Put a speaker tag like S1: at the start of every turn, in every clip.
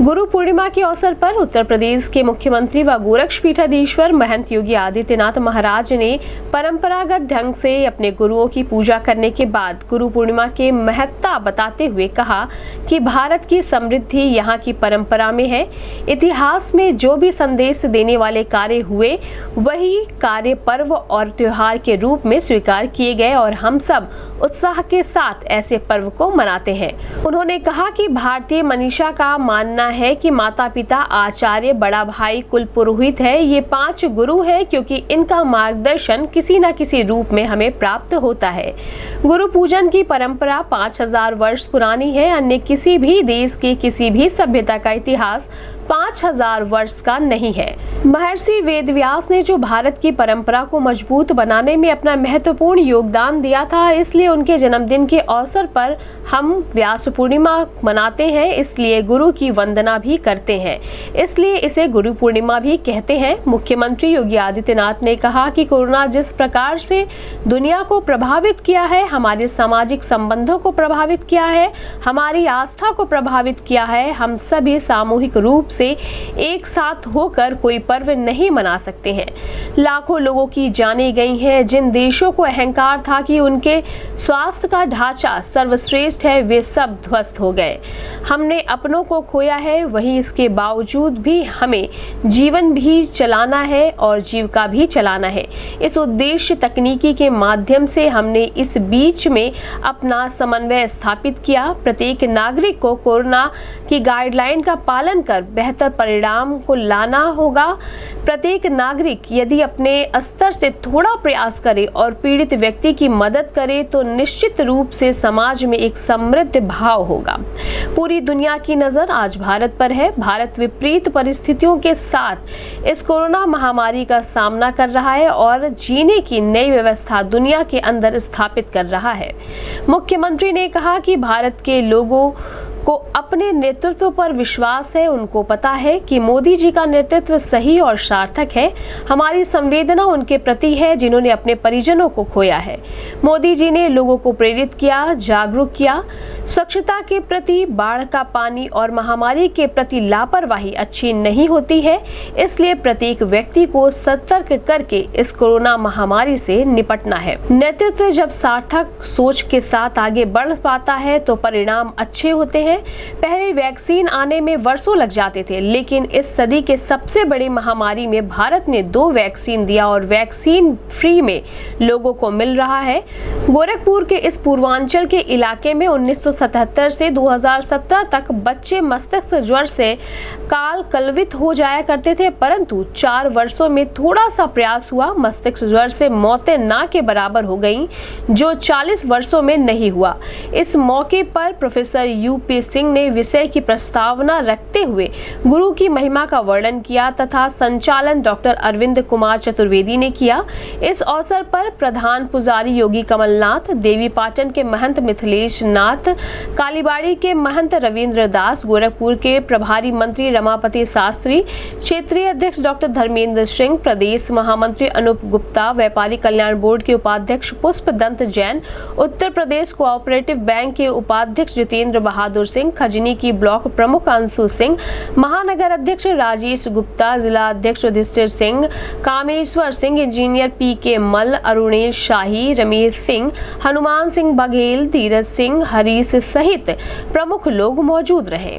S1: गुरु पूर्णिमा के अवसर पर उत्तर प्रदेश के मुख्यमंत्री व गोरक्ष पीठाधीश्वर महंत योगी आदित्यनाथ महाराज ने परंपरागत ढंग से अपने गुरुओं की पूजा करने के बाद गुरु पूर्णिमा के महत्ता बताते हुए कहा कि भारत की समृद्धि यहाँ की परंपरा में है। इतिहास में जो भी संदेश देने वाले कार्य हुए, वही कार्य पर्व और त्योहार के रूप में स्वीकार किए गए और हम सब उत्साह के साथ ऐसे पर्व को मनाते हैं। उन्होंने कहा कि भारतीय मनीषा का मानना है कि माता पिता आचार्य, बड़ा भाई कुल पुरोहित है। ये पाँच गुरु है क्योंकि इनका मार्गदर्शन किसी न किसी रूप में हमें प्राप्त होता है। गुरु पूजन की परंपरा पाँच हज़ार वर्ष पुरानी है। अन्य किसी भी देश की किसी भी सभ्यता का इतिहास पाँच हज़ार वर्ष का नहीं है। महर्षि वेदव्यास ने जो भारत की परंपरा को मज़बूत बनाने में अपना महत्वपूर्ण योगदान दिया था, इसलिए उनके जन्मदिन के अवसर पर हम व्यास पूर्णिमा मनाते हैं, इसलिए गुरु की वंदना भी करते हैं। इसलिए इसे गुरु पूर्णिमा भी कहते हैं। मुख्यमंत्री योगी आदित्यनाथ ने कहा कि कोरोना जिस प्रकार से दुनिया को प्रभावित किया है, हमारे सामाजिक संबंधों को प्रभावित किया है, हमारी आस्था को प्रभावित किया है, हम सभी सामूहिक रूप से एक साथ होकर कोई पर्व नहीं मना सकते हैं। लाखों लोगों की जाने गई हैं। जिन देशों को अहंकार था कि उनके स्वास्थ्य का ढांचा सर्वश्रेष्ठ है, वे सब ध्वस्त हो गए। हमने अपनों को खोया है, वहीं इसके बावजूद भी हमें जीवन भी चलाना है और जीविका भी चलाना है। इस उद्देश्य तकनीकी के माध्यम से हमने इस बीच में अपना समन्वय स्थापित किया। प्रत्येक नागरिक को कोरोना की गाइडलाइन का पालन कर बेहतर परिणाम को लाना होगा। प्रत्येक नागरिक यदि अपने स्तर से थोड़ा प्रयास करे और पीड़ित व्यक्ति की मदद करे तो निश्चित रूप से समाज में एक समृद्ध भाव होगा। पूरी दुनिया की नज़र आज भारत पर है। भारत विपरीत परिस्थितियों के साथ इस कोरोना महामारी का सामना कर रहा है और जीने की नई व्यवस्था दुनिया के अंदर स्थापित कर रहा है। मुख्यमंत्री ने कहा कि भारत के लोगों को अपने नेतृत्व पर विश्वास है, उनको पता है कि मोदी जी का नेतृत्व सही और सार्थक है। हमारी संवेदना उनके प्रति है, जिन्होंने अपने परिजनों को खोया है। मोदी जी ने लोगों को प्रेरित किया, जागरूक किया। स्वच्छता के प्रति, बाढ़ का पानी और महामारी के प्रति लापरवाही अच्छी नहीं होती है, इसलिए प्रत्येक व्यक्ति को सतर्क करके इस कोरोना महामारी से निपटना है। नेतृत्व जब सार्थक सोच के साथ आगे बढ़ पाता है तो परिणाम अच्छे होते हैं। पहले वैक्सीन आने में वर्षों लग जाते थे, लेकिन इस सदी के सबसे बड़ी महामारी में भारत ने दो वैक्सीन दिया और वैक्सीन फ्री में लोगों को मिल रहा है। गोरखपुर के इस पूर्वांचल के इलाके में 1977 से 2017 तक बच्चे मस्तिष्क ज्वर से काल कलवित हो जाया करते थे, परंतु चार वर्षों में थोड़ा सा प्रयास हुआ, मस्तिष्क ज्वर से मौतें ना के बराबर हो गईं, जो 40 वर्षों में नहीं हुआ। इस मौके पर प्रोफेसर यूपी सिंह ने विषय की प्रस्तावना रखते हुए गुरु की महिमा का वर्णन किया तथा संचालन डॉक्टर अरविंद कुमार चतुर्वेदी ने किया। इस अवसर पर प्रधान पुजारी योगी कमलनाथ, देवी पाटन के महंत मिथिलेश नाथ, कालीबाड़ी के महंत रविन्द्र दास, गोरखपुर के प्रभारी मंत्री रमापति शास्त्री, क्षेत्रीय अध्यक्ष डॉक्टर धर्मेंद्र सिंह, प्रदेश महामंत्री अनुप गुप्ता, व्यापारी कल्याण बोर्ड के उपाध्यक्ष पुष्प दंत जैन, उत्तर प्रदेश कोऑपरेटिव बैंक के उपाध्यक्ष जितेंद्र बहादुर सिंह, खजनी की ब्लॉक प्रमुख अंशु सिंह, महानगर अध्यक्ष राजेश गुप्ता, जिला अध्यक्ष Yudhishthir Singh, Kameshwar Singh, engineer P K Mal, Arunesh शाही, रमेश सिंह, हनुमान सिंह बघेल, धीरज सिंह, हरीश सहित प्रमुख लोग मौजूद रहे।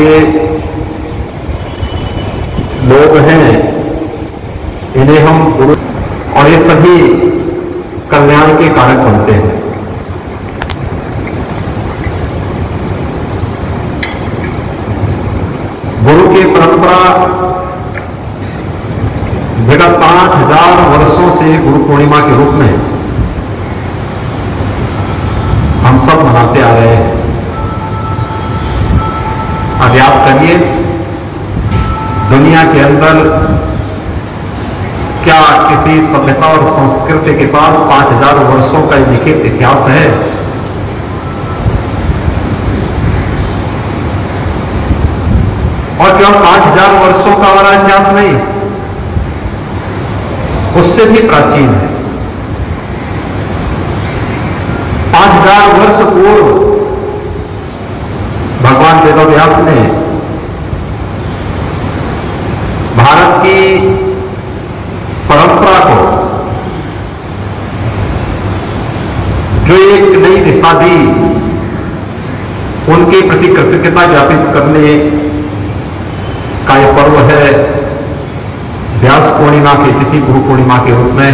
S2: के लोग हैं इन्हें हम गुरु और ये सभी कल्याण के कारक बनते हैं गुरु की परंपरा विगत पाँच हज़ार वर्षों से गुरु पूर्णिमा के रूप में हम सब मनाते आ रहे हैं अब याद करिए दुनिया के अंदर क्या किसी सभ्यता और संस्कृति के पास पाँच हज़ार वर्षों का लिखित इतिहास है? और क्या पाँच हज़ार वर्षों का हमारा इतिहास नहीं? उससे भी प्राचीन है। पाँच हज़ार वर्ष पूर्व भगवान वेदव्यास ने भारत की परंपरा को जो दिशा दी उनके प्रति कृतज्ञता ज्ञापित करने का यह पर्व है व्यास पूर्णिमा की तिथि गुरु पूर्णिमा के रूप में।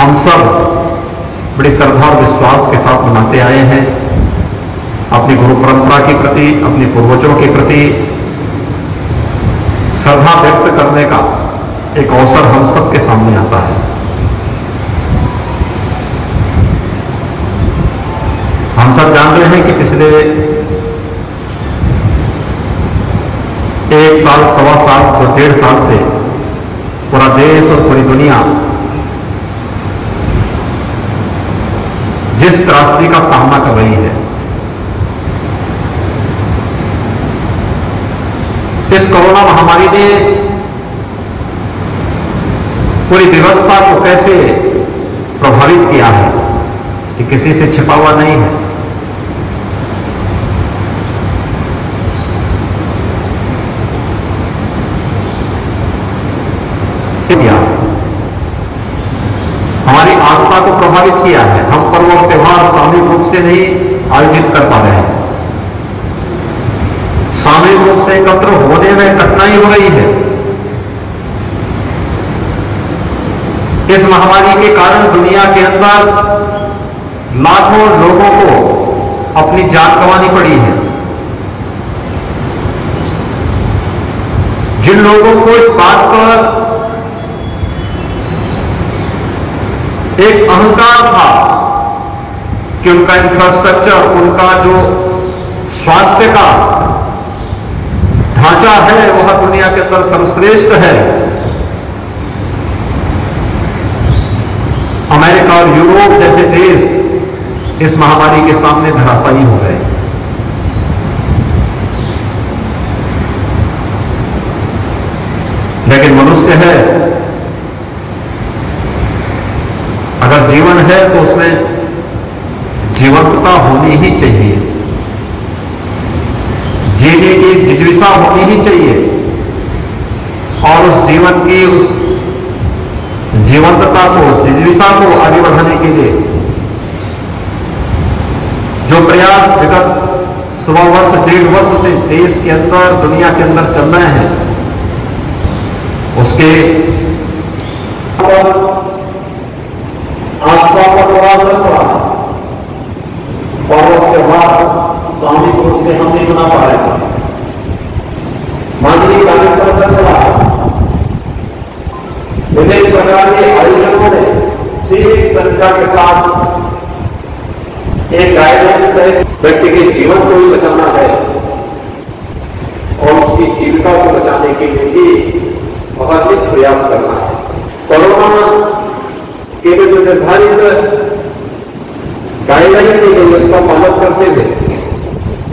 S2: हम सब बड़ी श्रद्धा और विश्वास के साथ मनाते आए हैं। अपनी गुरु परंपरा के प्रति, अपने पूर्वजों के प्रति श्रद्धा व्यक्त करने का एक अवसर हम सबके सामने आता है। रहे हैं कि पिछले एक साल, सवा साल तो डेढ़ साल से पूरा देश और पूरी दुनिया जिस त्रासदी का सामना कर रही है, इस कोरोना महामारी ने पूरी व्यवस्था को कैसे प्रभावित किया है कि किसी से छिपा हुआ नहीं है? किया। हमारी आस्था को प्रभावित किया है। हम पर्व और त्योहार सामूहिक रूप से नहीं, आयोजित कर पा रहे हैं। सामूहिक रूप से एकत्र होने में कठिनाई हो रही है। इस महामारी के कारण दुनिया के अंदर लाखों लोगों को अपनी जान गंवानी पड़ी है। जिन लोगों को इस बात पर एक अहंकार था कि उनका इंफ्रास्ट्रक्चर उनका जो स्वास्थ्य का ढांचा है, वह दुनिया के अंदर सर्वश्रेष्ठ है। अमेरिका और यूरोप जैसे देश इस महामारी के सामने धराशायी हो गए लेकिन मनुष्य है अगर जीवन है तो उसमें जीवंतता होनी ही चाहिए। जीने की जिज्विसा होनी ही चाहिए। और उस जीवन की उस जीवंतता को, उस जिज्विसा को आगे बढ़ाने के लिए जो प्रयास विगत सवा वर्ष, डेढ़ वर्ष से देश के अंदर, दुनिया के अंदर चल रहे हैं, उसके आस्था पर बड़ा असर पड़ा पर्व त्योहार सामूहिक रूप से हम नहीं मना पा रहे थे मानवीय कार्य पर असर पड़ा विभिन्न प्रकार के आयोजनों ने सीमित संख्या के साथ एक गाइडलाइन तय व्यक्ति के जीवन को भी बचाना है और उसकी जीविका को बचाने के लिए भी बहुत इस प्रयास करना है कोरोना के लिए जो निर्धारित गाइडलाइन दी गई उसका पालन करते हुए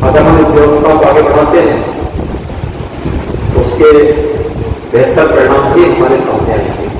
S2: अगर हम इस व्यवस्था को आगे बढ़ाते हैं तो उसके बेहतर परिणाम भी हमारे सामने आएँगे।